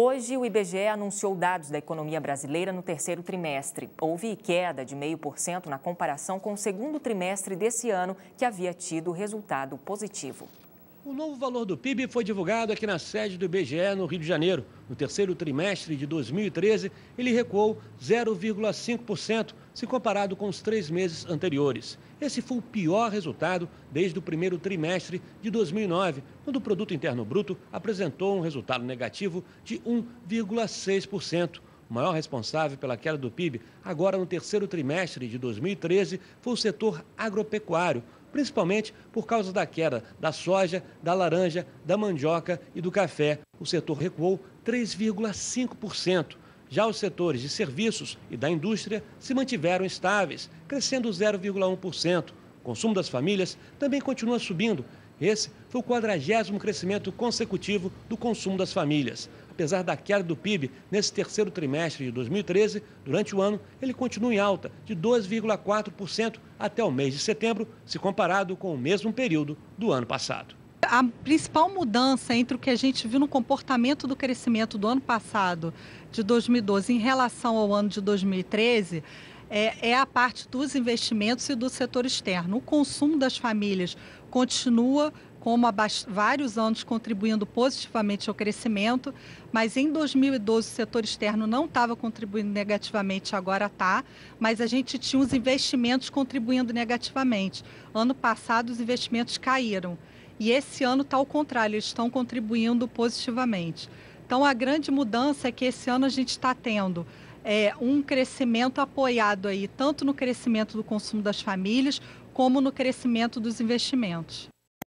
Hoje, o IBGE anunciou dados da economia brasileira no terceiro trimestre. Houve queda de 0,5% na comparação com o segundo trimestre desse ano, que havia tido resultado positivo. O novo valor do PIB foi divulgado aqui na sede do IBGE, no Rio de Janeiro. No terceiro trimestre de 2013, ele recuou 0,5% se comparado com os três meses anteriores. Esse foi o pior resultado desde o primeiro trimestre de 2009, quando o Produto Interno Bruto apresentou um resultado negativo de 1,6%. O maior responsável pela queda do PIB, agora no terceiro trimestre de 2013, foi o setor agropecuário, principalmente por causa da queda da soja, da laranja, da mandioca e do café. O setor recuou 3,5%. Já os setores de serviços e da indústria se mantiveram estáveis, crescendo 0,1%. O consumo das famílias também continua subindo. Esse foi o quadragésimo crescimento consecutivo do consumo das famílias. Apesar da queda do PIB nesse terceiro trimestre de 2013, durante o ano ele continua em alta de 2,4% até o mês de setembro, se comparado com o mesmo período do ano passado. A principal mudança entre o que a gente viu no comportamento do crescimento do ano passado, de 2012, em relação ao ano de 2013, é, é, a parte dos investimentos e do setor externo. O consumo das famílias continua como há vários anos contribuindo positivamente ao crescimento, mas em 2012 o setor externo não estava contribuindo negativamente, agora está, mas a gente tinha os investimentos contribuindo negativamente. Ano passado os investimentos caíram e esse ano está ao contrário, eles estão contribuindo positivamente. Então a grande mudança é que esse ano a gente está tendo é, um crescimento apoiado aí tanto no crescimento do consumo das famílias como no crescimento dos investimentos.